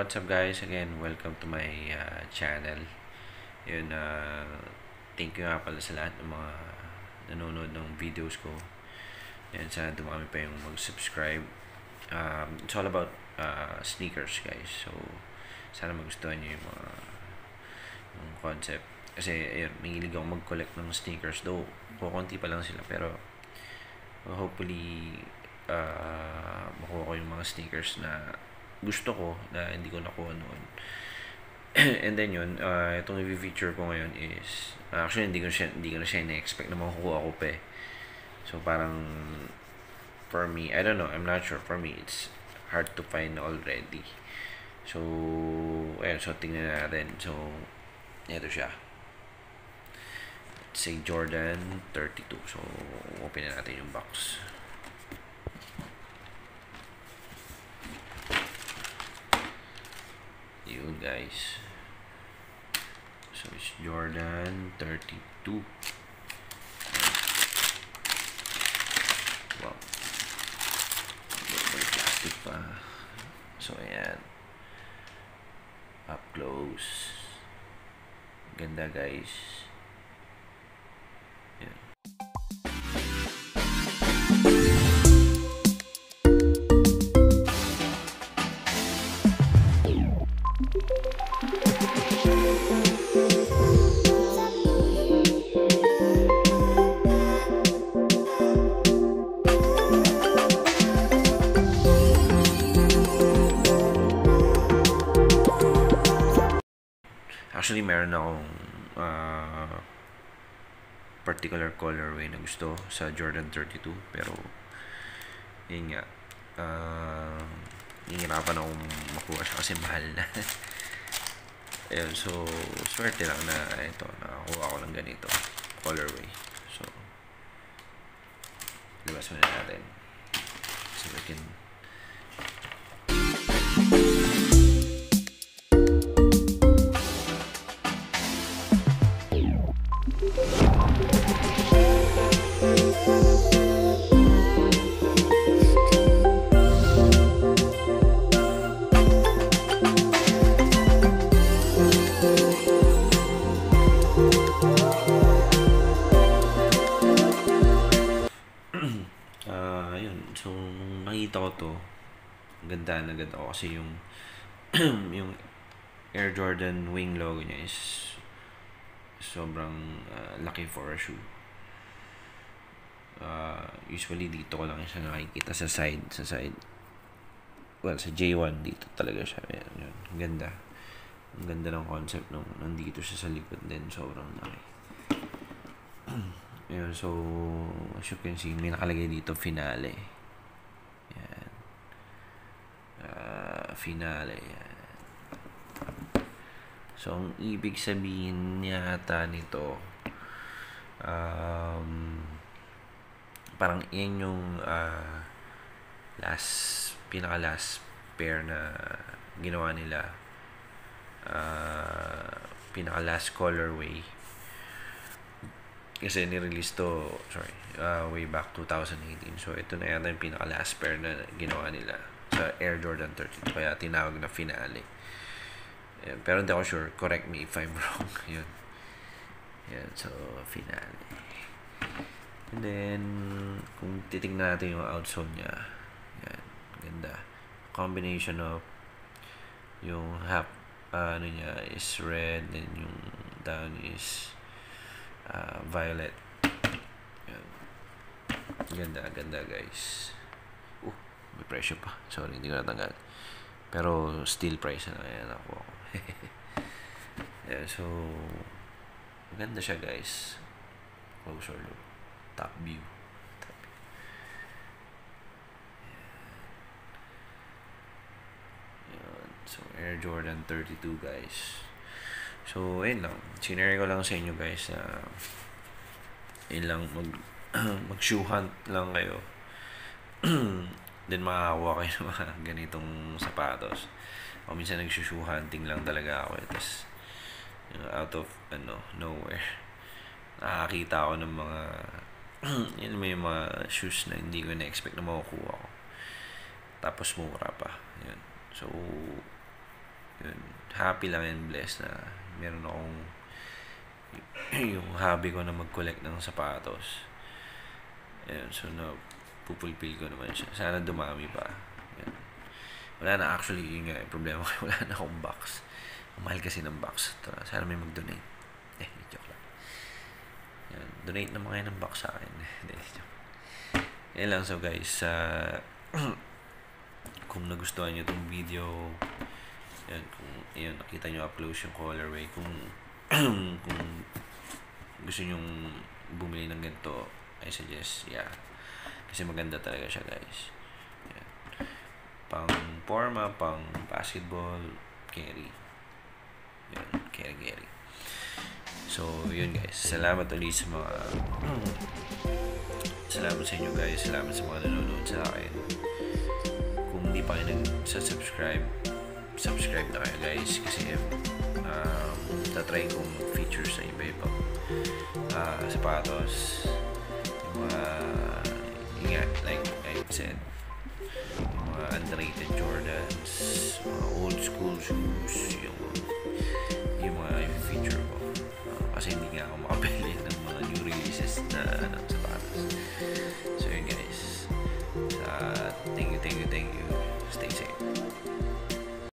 what's up guys? Again, welcome to my uh, channel. Yun, uh, thank you nga pala sa lahat ng mga nanonood ng videos ko. Yan, sana dumami pa yung mag-subscribe. Um, it's all about uh, sneakers guys. So, sana magustuhan nyo yung mga yung concept. Kasi, ayun, mahilig ako mag-collect ng sneakers. Though, kukunti pa lang sila. Pero, hopefully, uh, makuha ko yung mga sneakers na gusto ko na hindi ko nakuha noon. And then yun, uh, itong i-feature ko ngayon is, uh, actually hindi ko, siya, hindi ko na siya ina-expect na makukuha ko pa eh. So parang, for me, I don't know, I'm not sure. For me, it's hard to find already. So, ayun, so tingnan natin. So, ito siya. Let's say Jordan 32. So, open na natin yung box. yun guys. So it's Jordan 32 wow. May plastic pa. So ayan. Up close. Ganda guys Actually, meron akong uh, particular colorway na gusto sa Jordan 32. Pero, yun nga. Uh, hihirapan akong makuha siya kasi mahal na. Ayun, so, swerte lang na ito, nakakuha ako ng ganito. Colorway. So, libas muna natin. So, we can Ah, nakita ko to, ganda na ganda ko kasi yung yung Air Jordan wing logo niya is sobrang uh, laki for a shoe. Uh, usually dito ko lang siya nakikita sa side, sa side. Well, sa J1 dito talaga siya. Yun. Ganda. Ang ganda ng concept nung nandito siya sa likod din. Sobrang laki. Ayun, so, as you can see, may nakalagay dito, finale. Yan. Uh, finale. So, ang ibig sabihin yata nito, um, parang yan yung uh, last, pinaka-last pair na ginawa nila. Uh, pinaka-last colorway kasi ni-release to, sorry, uh, way back 2018. So, ito na yata yung pinaka-last pair na ginawa nila sa Air Jordan 32. Kaya tinawag na finale. Yan. Pero hindi ako sure. Correct me if I'm wrong. Yun. Yan. So, finale. And then, kung titignan natin yung outsole niya, yan. Ganda. Combination of yung half, uh, ano niya, is red, and yung down is uh, violet. Yan. Ganda, ganda guys. May presyo pa. Sorry, hindi ko natanggal. Pero still price na yan ako. yeah, so maganda siya guys. Closer look. Top view. Top view. Yan. So Air Jordan 32 guys. So, ayun lang. Sinare ko lang sa inyo guys na uh, lang mag mag shoe hunt lang kayo. Then makakakuha kayo ng mga ganitong sapatos. O minsan nag-shoe hunting lang talaga ako. Eh. Tapos, out of ano, nowhere. Nakakita ako ng mga yun may mga shoes na hindi ko na-expect na makukuha ko. Tapos mura pa. Yun. So, yun, happy lang and blessed na meron akong yung hobby ko na mag-collect ng sapatos. Ayun, so na pupulpil ko naman siya. Sana dumami pa. Yan. Wala na actually, yun nga, yung problema ko, wala na akong box. Mahal kasi ng box. Tara, sana may mag-donate. Eh, joke lang. Yan, donate naman kayo ng box sa akin. Hindi, joke. Yan lang, so guys, uh, kung nagustuhan nyo itong video, yan, kung, yan, nakita nyo up close yung colorway, kung, kung gusto nyo bumili ng ganito, I suggest, yeah, kasi maganda talaga siya, guys. Yan. Pang forma, pang basketball, carry. Yan, carry, carry. So, yun guys. Salamat ulit sa mga Salamat sa inyo guys. Salamat sa mga nanonood sa akin. Kung hindi pa kayo nag-subscribe, subscribe na kayo guys. Kasi um, tatry kong features sa iba-iba. Uh, sapatos, yung mga, nga, like I said, mga underrated Jordans, mga old school shoes, yung, yung mga yung feature ko. Uh, kasi hindi nga ako makapili ng mga new releases na ano, sapatos. So yun guys. Uh, thank you, thank you, thank you. Stay safe.